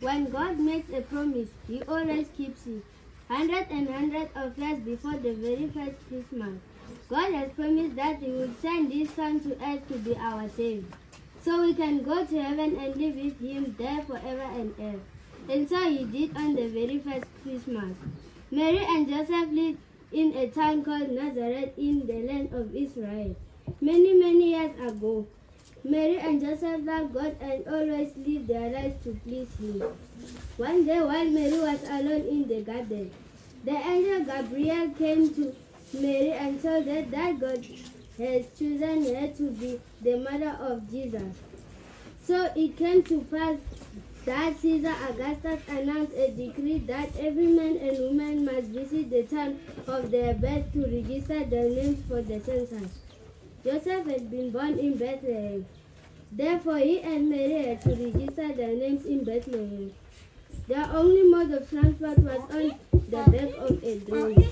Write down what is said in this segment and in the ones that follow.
When God makes a promise, He always keeps it. Hundreds and hundreds of years before the very first Christmas, God has promised that He would send His Son to earth to be our Savior, so we can go to heaven and live with Him there forever and ever. And so He did on the very first Christmas. Mary and Joseph lived in a town called Nazareth in the land of Israel. Many, many years ago, Mary and Joseph loved God and always lived their lives to please Him. One day, while Mary was alone in the garden, the angel Gabriel came to Mary and told her that God has chosen her to be the mother of Jesus. So it came to pass that Caesar Augustus announced a decree that every man and woman must visit the town of their birth to register their names for the census. Joseph had been born in Bethlehem. Therefore, he and Mary had to register their names in Bethlehem. Their only mode of transport was on the back of a donkey.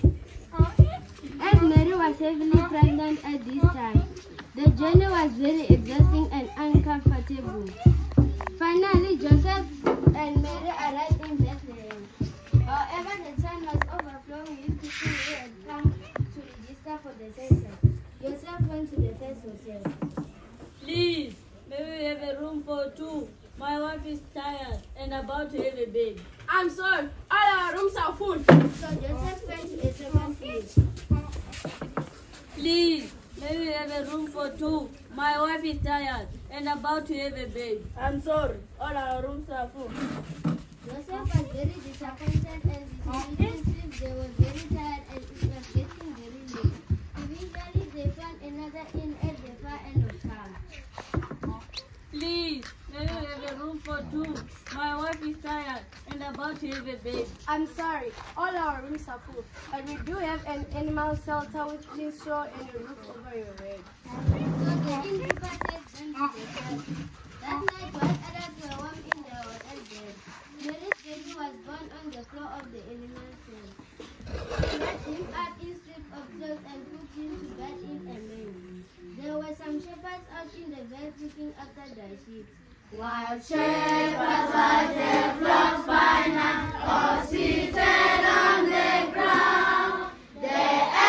As Mary was heavily pregnant at this time, the journey was very exhausting and uncomfortable. Finally, Joseph and Mary arrived in Bethlehem. However, the town was overflowing with people who had come to register for the census. Joseph went to the first hotel. Please, may we have a room for two? My wife is tired and about to have a baby. I'm sorry, all our rooms are full. So Joseph went to a second place. Please, may we have a room for two? My wife is tired and about to have a baby. I'm sorry, all our rooms are full. Joseph was very disappointed and his relationships they were very tired and it was getting found another inn at the far end of town. Please, may we have a room for two? My wife is tired and about to have a baby. I'm sorry, all our rooms are full, but we do have an animal shelter with clean straw and a roof over your head. So the innkeeper them to the church. That night while others were warm in their hotel bed, Mary's baby was born on the floor of the animal cell. They wrapped him up in strips of cloth and put him to bed in a manger. Some shepherds out in the veld looking after their sheep. While shepherds watch their flocks by night, all seated on the ground. The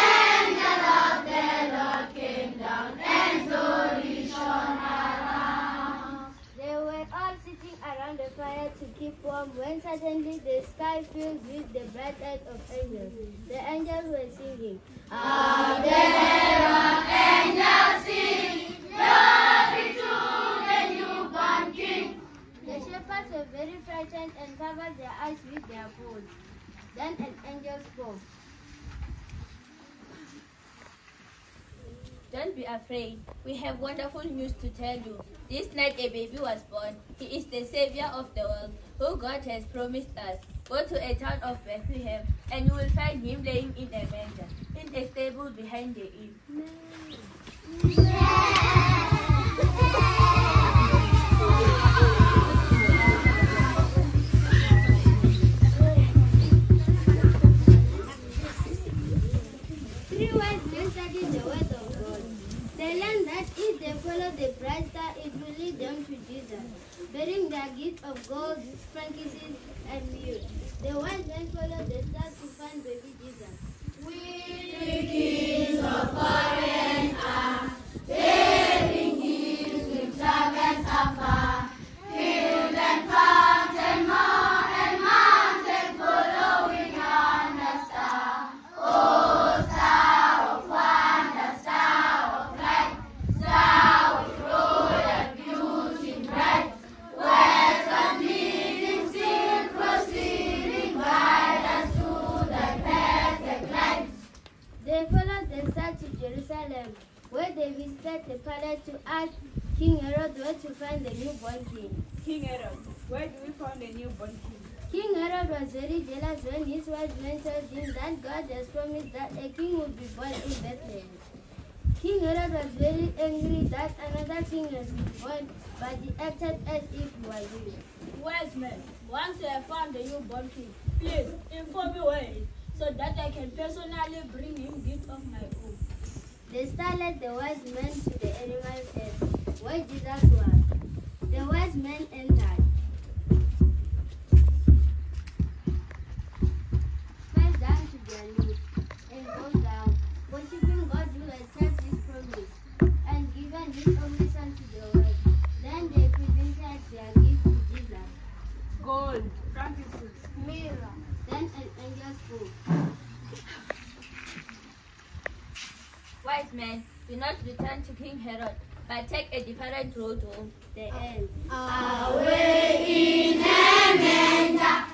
angel of the Lord came down and slowly shone around. They were all sitting around the fire to keep warm when suddenly the sky filled with the bright light of angels. The angels were singing. Out there angels sing, frightened and covered their eyes with their coats. Then an angel spoke. Don't be afraid. We have wonderful news to tell you. This night a baby was born. He is the Savior of the world, who God has promised us. Go to a town of Bethlehem, and you will find him laying in a manger, in a stable behind the inn. The it will lead them to Jesus, bearing their gift of gold, frankincense, and myrrh. The wise men followed the star to find baby Jesus. They Jerusalem, where they visited the palace to ask King Herod where to find the newborn king. King Herod, where do we find a newborn king? King Herod was very jealous when his wise men told him that God has promised that a king would be born in Bethlehem. King Herod was very angry that another king has been born, but he acted as if he was real. Wise men, once you have found the newborn king, please inform me where so that I can personally bring him gift of my own. The star led the wise men to the animal pen, where Jesus was. The wise men entered. Return to King Herod, but take a different road home. The end. Away in a manger,